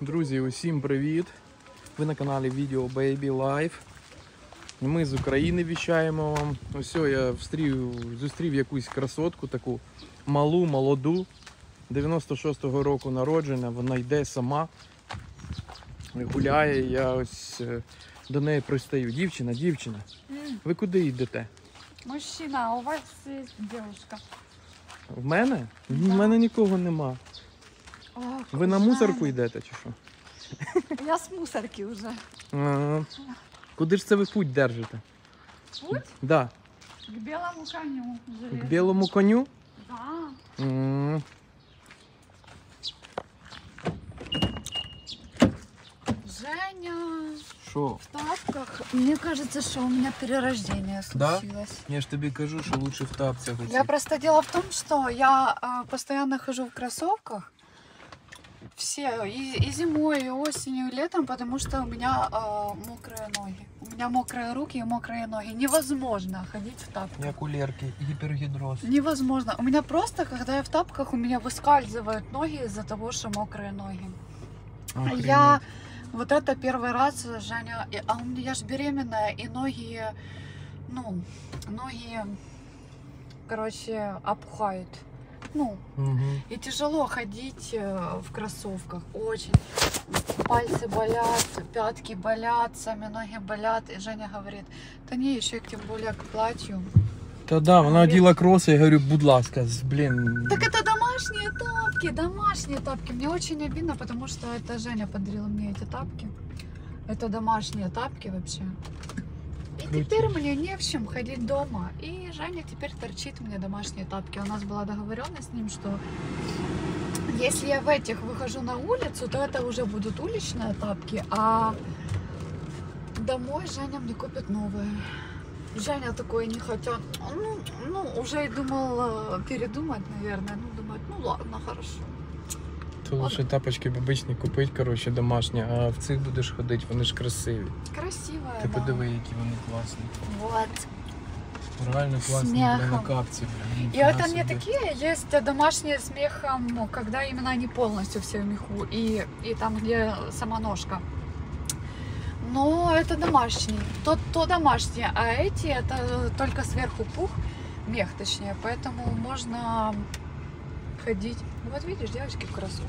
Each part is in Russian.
Друзі, усім привіт! Ви на каналі Video Baby Life. Ми з України віщаємо вам. Ось я встрів, зустрів якусь красотку таку малу, молоду. 96-го року народжена, вона йде сама, гуляє. Я ось е, до неї пристаю. Дівчина, дівчина, ви куди йдете? Мужчина, а у вас есть девушка. В мене? В мене нікого нема. Ви на мусорку йдете чи що? Я с мусорки уже. А, Куди ж це ви путь держите? Путь Да. к белому коню. К железному. білому коню? Да. М, Женя, Що? в тапках. Мне кажется, что у меня перерождение Да? случилось. Я ж тобі кажу, що лучше в тапцях. Я просто дело в том, что я э, постоянно хожу в кроссовках. Все, и, и зимой, и осенью, и летом, потому что у меня э, мокрые ноги. У меня мокрые руки и мокрые ноги. Невозможно ходить в тапках. У Лерки, гіпергідроз. Невозможно. У меня просто, когда я в тапках, у меня выскальзывают ноги из-за того, что мокрые ноги. Я вот это первый раз, Женя, и- а у меня я же беременная, и ноги, ну, ноги, короче, опухают. Ну, Угу. и тяжело ходить э, в кроссовках, очень. Пальцы болят, пятки болят, сами ноги болят. И Женя говорит, да не, еще тем более к платью. Та да, вона оділа кроси, я говорю, будь ласка, блін. Так это домашние тапки, домашние тапки. Мне очень обидно, потому что это Женя подарила мне эти тапки. Это домашние тапки вообще. И теперь мне не в чем ходить дома. И Женя теперь торчит мне домашние тапки. У нас была договоренность с ним, что если я в этих выхожу на улицу, то это уже будут уличные тапки, а домой Женя мне купит новые. Женя такой не хотел. Ну, ну, уже и думал э, передумать, наверное. Ну, думает, ну ладно, хорошо. То лише тапочки бабичні купить, коротше, домашні, а в цих будеш ходити, вони ж красиві. Красивая, Ти да. подиви, які вони класні. Вот. Реально класні, Смехом. бля, на капці, бля. И ніфіга это не собі. такие есть э, домашние с мехом, ну, когда именно они полностью все в меху, и, и там, где сама ножка. Но это домашний. То, то домашние, а эти это только сверху пух, мех точнее, поэтому можно ходить. Вот видишь, девочки в красу,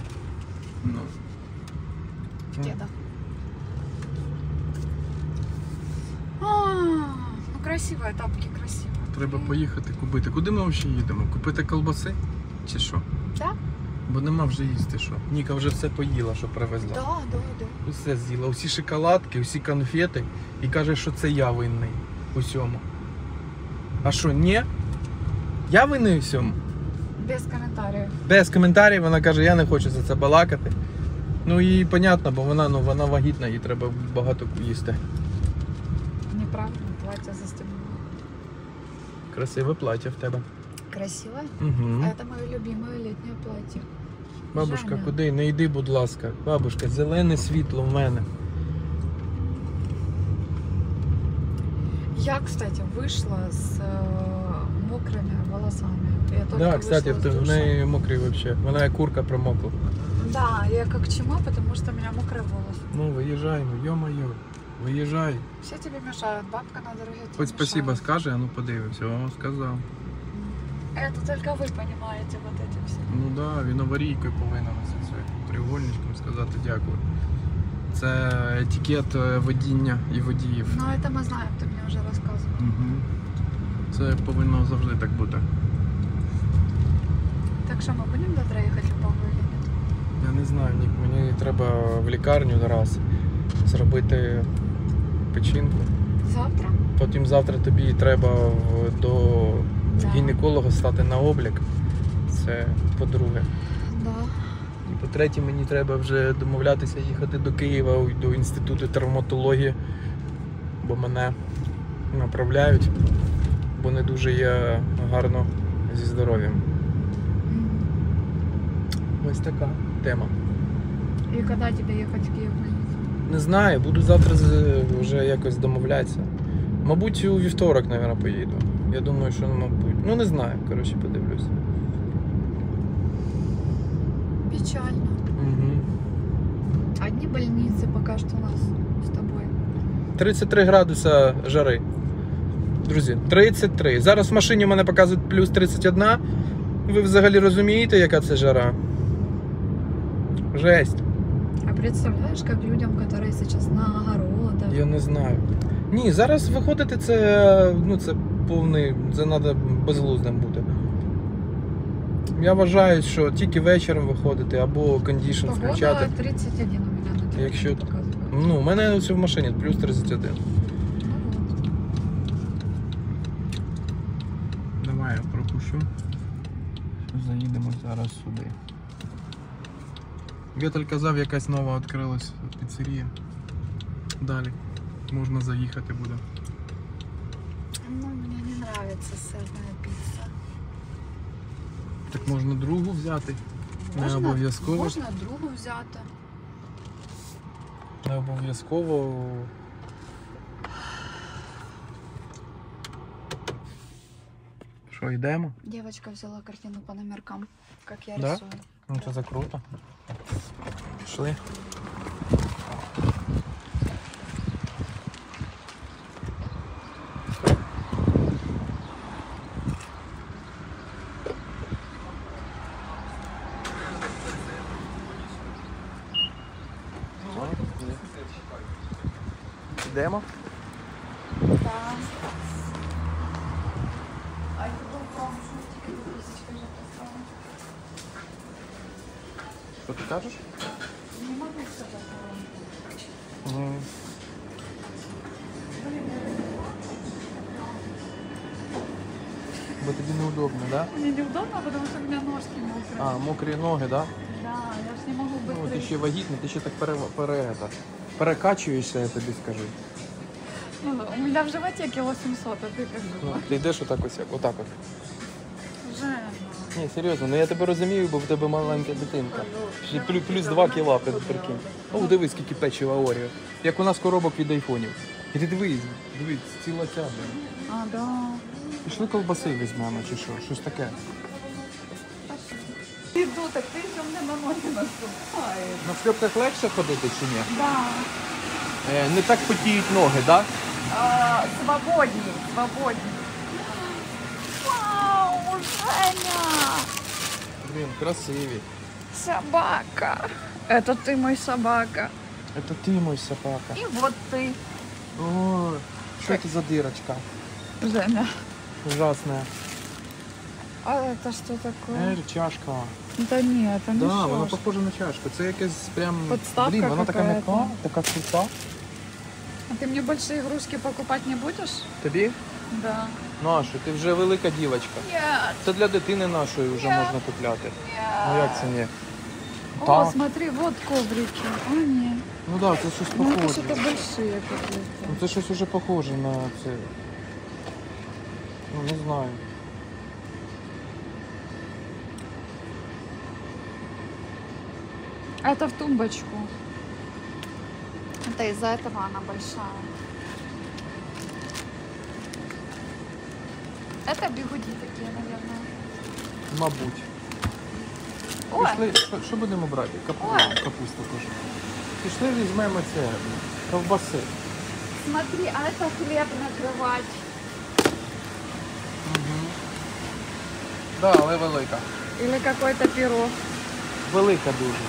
Ну. в кедах. А, ну красивые тапки, красивые. Треба поїхати купити. Куди ми взагалі їдемо? Купити колбаси? Чи що? Да. Бо нема вже їсти що. Ніка вже все поїла, що привезла. Да, да, да. Усе з'їла, усі шоколадки, усі конфети і каже, що це я винний усьому. А що, ні? Я винний у всьому? Без комментариев. Без коментарів вона каже, я не хочу за це балакати. Ну і понятно, бо вона, ну, вона вагітна, їй треба багато їсти. Неправильно, платье застегнула. Красиве плаття в тебе. Красивое? Угу. Это мое любимое летнее платье. Бабушка, Женя. куди? Не йди, будь ласка. Бабушка, зелене світло в мене. Я, кстати, вышла с э, мокрыми волосами. Я только Так, да, вышла кстати, с в, в душа. неї мокрий взагалі. Вона як курка промокла. Да, я как чума, потому что у меня мокрые волосы. Ну, виїжджай, ну йо-моє. Виїжджай. Все тебе мешают. Бабка на дороге тебе Хоч спасибо мешает. скаже, а ну подивимося, вам сказав. Это только вы понимаете вот эти все. Ну так, да, він аварійкою повинен ось це треугольничком сказати дякую. Це етикет е, водіння і водіїв. Но это мы знаем, ты мне уже рассказывал. Угу. Це повинно завжди так бути. Так что мы будем завтра ехать в Павлу или нет? Я не знаю, Нік, мені треба в лікарню зараз зробити печінку. Завтра? Потім завтра тобі треба в- до Да. гінеколога стати на облік. Це по-друге. Да. І по-третє, мені треба вже домовлятися їхати до Києва до інституту травматології, бо мене направляють, бо не дуже я гарно зі здоров'ям. Ось така тема. И когда тебе ехать в Киев? Не знаю, буду завтра вже якось домовлятися. Мабуть, у вівторок, мабуть, поїду. Я думаю, що мабуть. Ну не знаю, коротше, подивлюсь. Печально. Угу. А больнице пока что у нас с тобой. 33 градуса жари. Друзі, 33. Зараз в машині в мене показують плюс 31. Ви взагалі розумієте, яка це жара? Жесть. А представляешь, как людям, которые сейчас на огородах, Я не знаю. Ні, зараз виходити це. Ну, це повний. Це треба безглуздим бути. Я вважаю, що тільки вечором виходити або кондішн погода включати. 31 у меня на Якщо- Ну, у мене ось в машині плюс 31. Ну вот. Давай пропущу. Заїдемо зараз сюди. Віталь казав, якась нова відкрилась піцерія. Далі. Можна заїхати буде. Ну, мне не нравится сырная пицца. Так можна другу взяти. Не Можна- обов'язково. Можна другу взяти. Не обов'язково. Що, йдемо? Девочка взяла картину по номеркам, как я Да? рисую. Ну це за круто. Пішли. Йдемо? Да. А это был промышленный тикет, тысячка же поставила. Що ти кажеш? Не могу сказать коронку. Мгм. Бо тобі неудобно, да? Мне неудобно, потому что у меня ножки мокрые. А, мокрі ноги, да? Да, я ж не могу Ну, быстро. ти ще вагітний, ти ще так пере, пере, это, перекачуєшся, я тобі скажу. Ну, у меня в животе кило 700, а ты как Ну, думаешь? ти йдеш отак ось, як, отак от. Ні, серйозно, ну я тебе розумію, бо в тебе маленька дитинка. Ще плюс, плюс 2 кіла, при- прикинь. О, дивись, скільки печива Оріо. Як у нас коробок від айфонів. І ти дивись, дивись, ціла ця. блін. А, да. Пішли ковбаси візьмемо чи що, щось таке. Иду, так ты еще мне на ноги наступаешь. На шльопках легше ходити чи ні? Да. Е, не так потіють ноги, так? А, свободней, свободней. Вау, Женя! Блін, красиві. Собака. Это ты мой собака. Це ти мой собака. И вот ты, О, що це за дирочка? Женя. Ужасна. А это что такое? Ель, чашка. Да нет, это не Да, вона шашка. похожа на чашку. Це якесь прям. Подставка Блін, вона така какая-то. м'яка, така крута. А ты мне больше игрушки покупать не будешь? Тобі? Да. Ну а що, ти вже велика дівчинка. Нет, Це для дитини нашої вже Ні. можна купляти. Ну нет. як це ні? О, Так. смотри, вот коврики. А, нет. Ну так, да, це щось Ну, это похоже. что-то большие какие-то. Ну це щось уже похоже на це. Ну не знаю. А Это в тумбочку. Это из-за этого она большая. Это бигуди такие, наверное. Мабуть. Ой, Пішли, що, що будемо брати? Капу... Ой. Капусту теж. Пішли візьмемо це. Ковбаси. смотри, а это хлеб накрывать. Угу. Да, але велика. Или какой-то пирог. Велика дуже.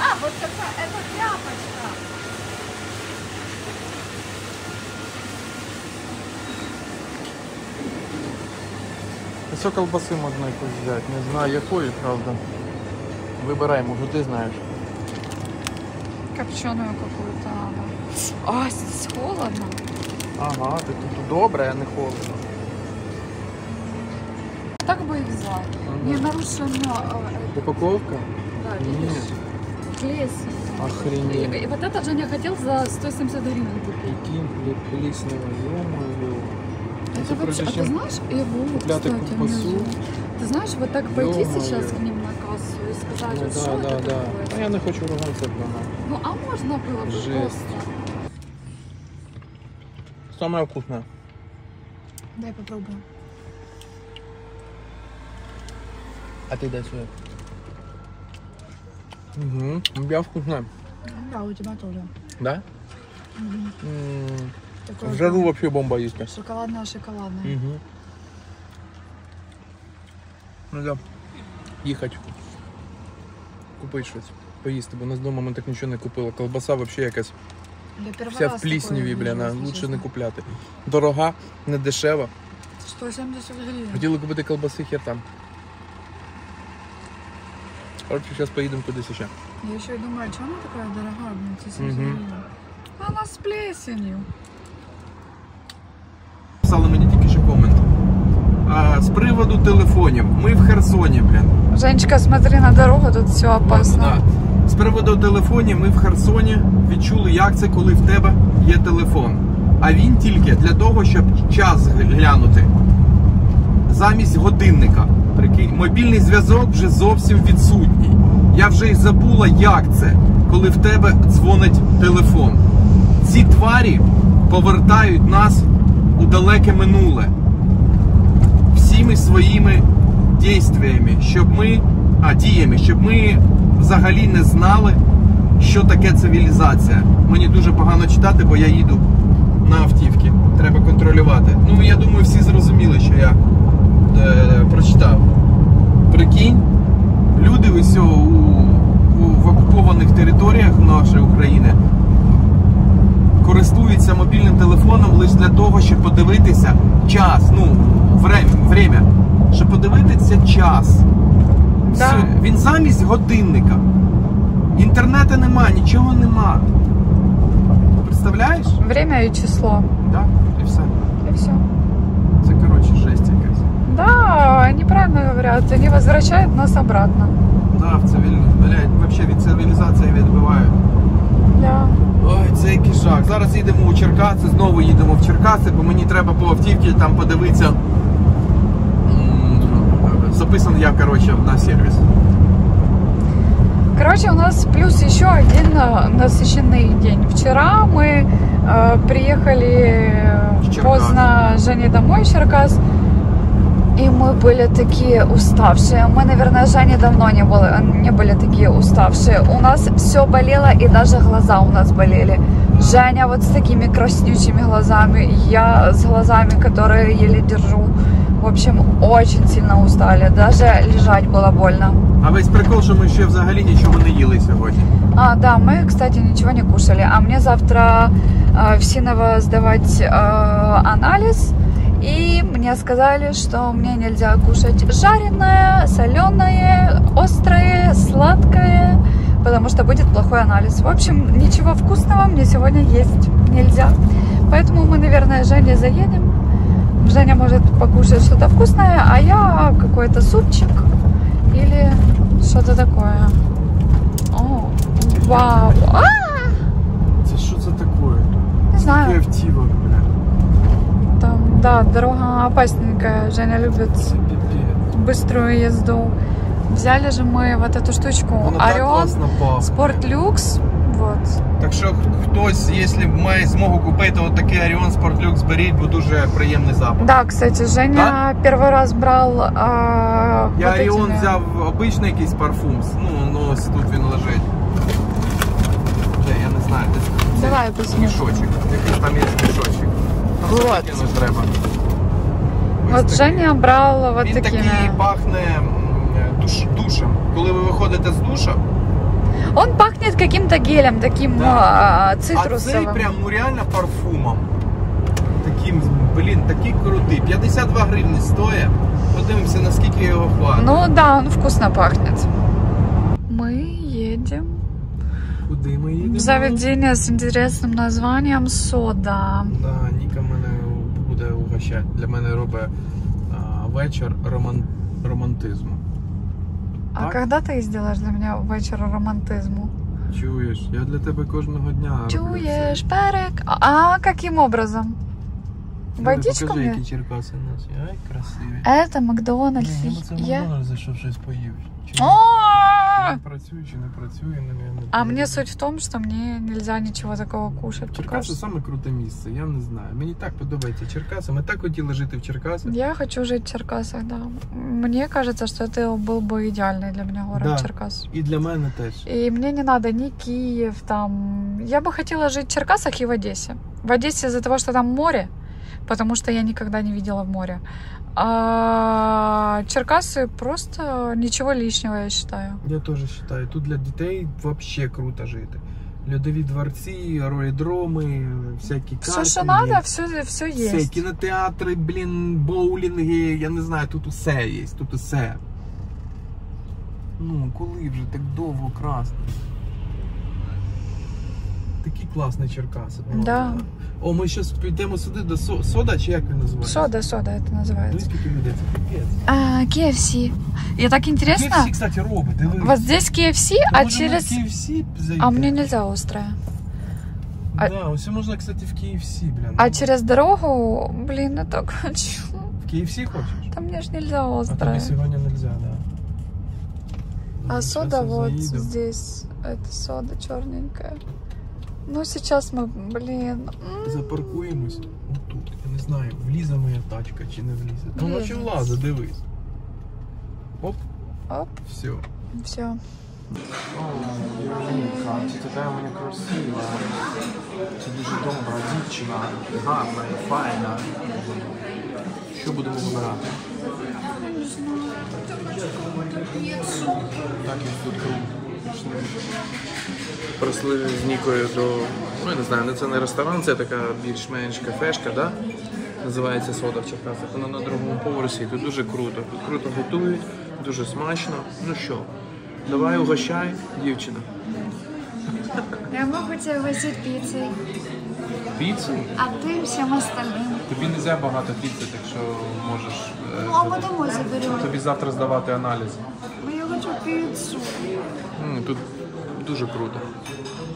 А, вот такая, это тряпочка. Ось колбаси можна якусь взяти. Не знаю якої, правда. Вибирай, може ти знаєш. Копченую какую-то надо. А, здесь холодно. Ага, ти тут добре, а не холодно. Так бы и взял. Мгм. Не нарушено. а, э, Упаковка? Да, Нет. видишь? Плесень. И, Охренеть. и вот этот Женя хотел за 170 гривен купить. Прикинь, хліб пліснева, Це вообще, а ты знаешь, его, купляти кстати, ковбасу. внизу. Ты знаешь, вот так пойти сейчас к ним на кассу и сказать, Ну вот что да, это да, да. такое? Ну я не хочу ругатися вдома. Ну, а можно было бы Жесть. просто. Самое вкусное. Дай попробую. А ти дай сюди. Угу. Я вкусне. Да, у тебя тоже. Да? Мгм. М, Такое В жару вообще бомба їсти. Шоколадное-шоколадное. Угу. Ну да. Їхати. Купити щось. Поїсти, бо у нас вдома ми так нічого не купили. Колбаса взагалі якась Я вся в плісніві, бля, на, лучше не купляти. Дорога, не дешева. 170 гривен. Хотіли купити колбаси, хер там. Короче, зараз поїдемо кудись ще. Я еще и думаю, а чем она такая дорогая, блин, эти 70 Мгм. гривен? Она с плесенью. Писали мені тільки що комент. А, з приводу телефонів. Ми в Херсоні, блін. Женечка, смотри на дорогу, тут все опасно. Да. З приводу телефонів ми в Херсоні відчули, як це, коли в тебе є телефон. А він тільки для того, щоб час глянути. Замість годинника. Прикинь, мобільний зв'язок вже зовсім відсутній. Я вже й забула, як це, коли в тебе дзвонить телефон. Ці тварі повертають нас у далеке минуле всіми своїми дійствами, щоб ми, а діями, щоб ми взагалі не знали, що таке цивілізація. Мені дуже погано читати, бо я їду на автівки. Треба контролювати. Ну, я думаю, всі зрозуміли, що я е, прочитав. Прикинь, люди ось у, у, в окупованих територіях нашої України користуються мобільним телефоном лише для того, щоб подивитися час, ну, время, щоб подивитися час. Да. Все. Він замість годинника. Інтернету нема, нічого нема. Представляєш? Время и число. Так, і все. И все. Це коротше жесть якась. Да, они правильно говорят, они возвращают нас обратно. Да, в цивіль... Блядь, вообще від цивілізації відбивають. Да. Ой, це який жах. Зараз їдемо у Черкаси, знову їдемо в Черкаси, бо мені треба по автівці там подивитися. М, Записаний я, коротше, на сервіс. Короче, у нас плюс еще один э, насыщенный день. Вчера мы э, приехали С Черкас. поздно Жене домой в Черкас. И мы были такие уставшие. Мы, наверное, Жене давно не, были, не были такие уставшие. У нас все болело, и даже глаза у нас болели. Женя вот с такими краснючими глазами, я с глазами, которые еле держу. В общем, очень сильно устали. Даже лежать было больно. А весь прикол, що ми ще взагалі нічого не їли сьогодні. А, да, мы, кстати, ничего не кушали. А мне завтра э, в Синово сдавать э, анализ. И мне сказали, что мне нельзя кушать жареное, соленое, острое, сладкое, потому что будет плохой анализ. В общем, ничего вкусного мне сегодня есть нельзя. Поэтому мы, наверное, Жене заедем. Женя может покушать что-то вкусное, а я какой-то супчик или что-то такое. О, вау. А, Це що це таке? не знаю. Там, да, дорога опасненькая. Женя любит Це піпець. быструю езду. Взяли же мы вот эту штучку. Воно так Орион класно пахне. Спорт Люкс. Вот. Так що хтось, якщо має змогу купити отакий Orion Sport Lux, беріть, бо дуже приємний запах. Да, кстати, Женя первый раз брал а, Я вот Orion этими- взяв обичний якийсь парфум. Ну, ну ось тут він лежить. Де, я не знаю, десь Давай я посмотрю. мішочок. Якийсь там є мішочок. Вот. Кинуть треба. Ось Вот такий. Женя брал вот Він такими. такий пахне м, душ, душем. Коли ви виходите з душа, Он пахнет каким-то гелем, таким Да. а, а цей цитрусовым. прям ну реально парфумом. Таким, блін, такий крутий. 52 гривні стоїть. Подивимося, наскільки його хватить. Ну да, он вкусно пахнет. Куди ми їдемо? в заведение с интересным названием Сода. Да, Ніка мене буде угощати. Для мене робить а, вечір роман... романтизму. А Так? когда ты сделаешь для меня вечер романтизму? Чуєш, я для тебе кожного дня. роблю Чуешь, це. перек? А каким образом? Диви, Водичку Покажи, мне? які Черкаси у нас. Ай, красиві. Это Макдональдс. Блін, я б це Я... Макдональдс зайшов щось поїв. Чи ні? О, А, Працює чи не працює, не, не а мне суть в том, что мне нельзя ничего такого кушать. Черкаси саме круте місце, я не знаю. Мені так подобається Черкаси. Ми так хотіли жити в Черкасах. Я хочу жить в Черкасах, да. Мне кажется, что это был бы идеальный для меня город Да. Черкас. І для мене теж. И мне не надо ни Киев, там... Я бы хотела жить в Черкасах и в Одессе. В Одессе из-за того, что там море, потому что я никогда не видела в море. А Черкасы просто ничего лишнего, я считаю. Я теж вважаю, тут для дітей взагалі круто жити. Льодові дворці, аеродроми, всякі Все, картинги, что надо, все, все все, есть. кінотеатри, блін, боулінги, я не знаю, тут усе є, тут усе. Ну, коли вже так довго красно. Такі класні Черкаси. Ну, Да. О, ми зараз підемо сюди до со- сода, чи як він називається? Сода, сода это Ну, называется. скільки людей, це піпець. А, KFC. И так интересно, KFC, кстати, робить, диви. вот здесь KFC, Та а може через... на KFC зайти? А мне нельзя острое. а- Да, ось можна, кстати, в KFC, блін. А через дорогу, блин, я так хочу. В KFC хочеш? Там мне ж нельзя А острое. тобі сьогодні нельзя, да. А Ну, сода щас я вот заїду. здесь. Это сода черненькая. Ну, сейчас мы, блин. м, Запаркуємось отут. Я не знаю, влізе моя тачка чи не влізе. Ну, наче Влізе. влазе, дивись. Оп, Оп, все. все. О, Віка, ти така у мене красива. Це дуже добра дівчина, гарна і файна. Що будемо вибирати? Так, як тут круто. Пішли. Прийшли з Нікою до. Ну, я не знаю, ну, це не ресторан, це така більш-менш кафешка, да? Називається сода в Черкасах. Вона на другому поверсі. Тут дуже круто. Тут круто готують, дуже смачно. Ну що, давай угощай, дівчина. Я могу тебя возить пиццей, Піцу? а ты всем остальным. Тобі не можна багато піци, так що можеш. е, Ну, а мы домой заберем. Тобі завтра здавати аналізи. Ну, я хочу пиццу. М, Тут дуже круто.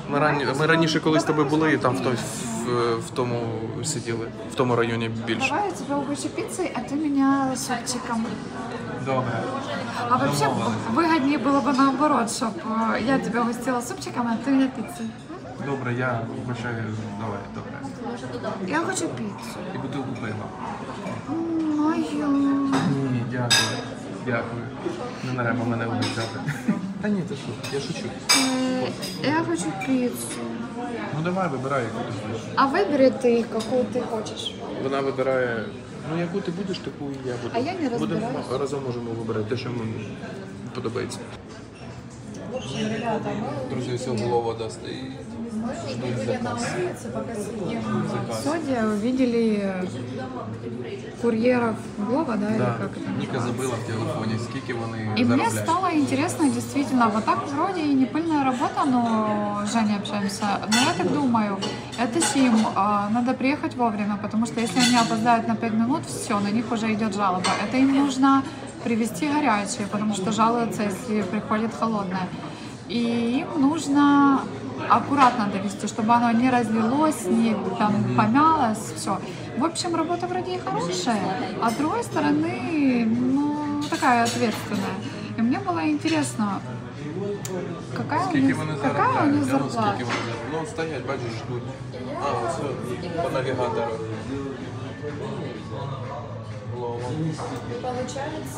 Ми, рані... Ми раніше колись з тобою були і там в, той, в, в тому сиділи, в тому районі більше. Давай я тебя угощу пиццей, а ты меня супчиком. Добре. А вообще Домовились. выгоднее было бы наоборот, чтобы я тебя угостила супчиком, а ты меня пиццей. Добре, я вважаю, давай, добре. Я хочу пиццу. І бутилку пива. М, Мою. Ні, дякую. Дякую. Не треба мене угощати. Та ні, ти що, я шучу. Э, Я хочу пиццу. Ну давай, вибирай, яку ти хочеш. А выбери ты, какую ты хочешь. Вона вибирає, ну яку ти будеш, таку і я буду. А я не Будемо розбираюсь. разом можемо вибирати те, що мені подобається. В общем, ребята, мы Друзі, все голова дасть і ждуть заказ. В Соде увидели курьеров Глова, да, или Да. как это? Ніка забила в телефоні, скільки вони И мне заробляють. стало интересно, действительно, вот так вроде и не пыльная работа, но с Женей общаемся. Но я так думаю, это Сим, а, надо приехать вовремя, потому что если они опоздают на 5 минут, все, на них уже идет жалоба. Это им нужно привезти горячее, потому что жалуются, если приходит холодное. И им нужно аккуратно довести, чтобы оно не разлилось, не там помялось, все. В общем, работа вроде и хорошая, а с другой стороны, ну, такая ответственная. И мне было интересно, какая у Скільки них, вони какая у заробляють? них Я, ну, зарплата. скільки вони заробляють? Ну, стоять, бачиш, ждуть. А, ось по навігатору. Голова.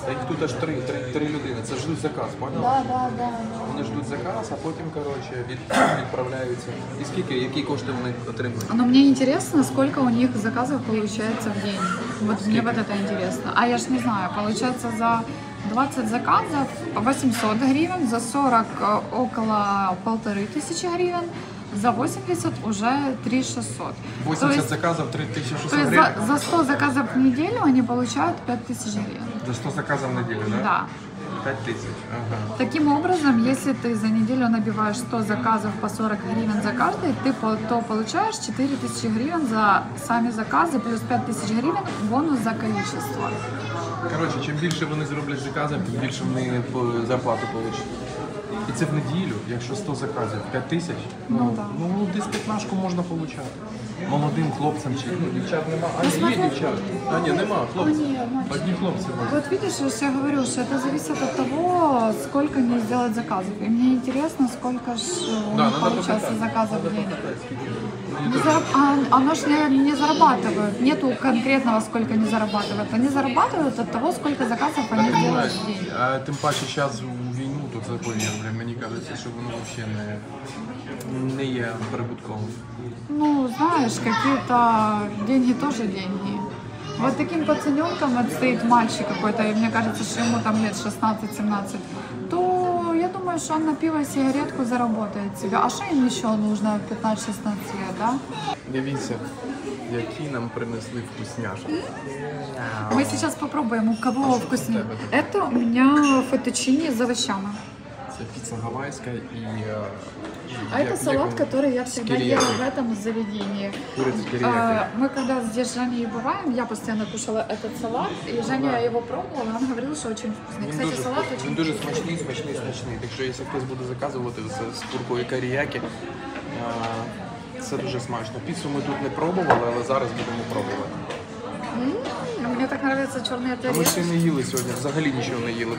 Та їх тут аж три, три, три людини. Це ждуть заказ, поняла? Да, да, да. Вони ждуть заказ, а потім, коротше, від, відправляються. І скільки, які кошти вони отримують? Но мне интересно, сколько у них заказов получается в день. Вот мне вот это интересно. А я ж не знаю, получается за 20 заказов 800 гривен, за 40 э, около полторы тысячи гривен, за 80 уже 3600. 80 то есть, заказів 3600 то есть гривень. за, за 100 заказов в неделю они получают 5000 гривен. За 100 заказів в неділю, да? Да. 5 тисяч. Ага. Таким образом, если ты за неделю набиваешь 100 заказов по 40 гривен за каждый, ты по- то получаешь 4000 гривен за сами заказы, плюс 5000 гривен бонус за количество. Коротше, чим більше вони зроблять заказів, тим більше вони по- зарплату получать. І це в неділю, якщо 100 заказів, 5 тисяч, ну, Ну, да. ну десь 15 можна отримати. Молодим хлопцям чи ну, дівчат нема. А Ну, є дівчат. А ні, нема, хлопці. Ні, мальчики. Одні хлопці. возять. Вот видишь, я же я говорю, что это зависит от того, сколько они сделают заказов. И мне интересно, сколько ж у Да, них надо получается попытаться. заказов в Надо день. попытаться, скільки. Не зараб- а, оно ж не, не зарабатывают. Нету конкретного, сколько они зарабатывают. Они зарабатывают от того, сколько заказов они Так, делают понимаєш, в день. а тим паче зараз у війну тут законів, бля, мені кажеться, що воно взагалі не, не є прибутковим. Ну, знаешь, какие-то деньги тоже деньги. Вот таким пацаненком вот стоит мальчик какой-то, и мне кажется, что ему там лет 16-17, то я думаю, что он на пиво и сигаретку заработает себе. А что им еще нужно в 15-16 лет, да? Дивіться, які нам принесли вкусняшки. Мы сейчас попробуем, у кого вкуснее. Это у меня фетучини с овощами. Це піца гавайська і. е, А як- это як салат, він? который я всегда Кириаки. ела в этом заведении. Куриця А, киріяки. Мы когда здесь с Женей бываем, я постоянно кушала этот салат, и Женя его пробовала, он говорил, что очень вкусный. Він Кстати, дуже, салат вкус- очень він дуже вкусный. смачний, смачний, смачний. Так що, якщо хтось буде заказувати це з куркою каріяки, е, це дуже смачно. Піцу ми тут не пробували, але зараз будемо пробувати. М, Мне так нравятся черные А ми ще тарелки. не їли сьогодні, взагалі нічого не їли.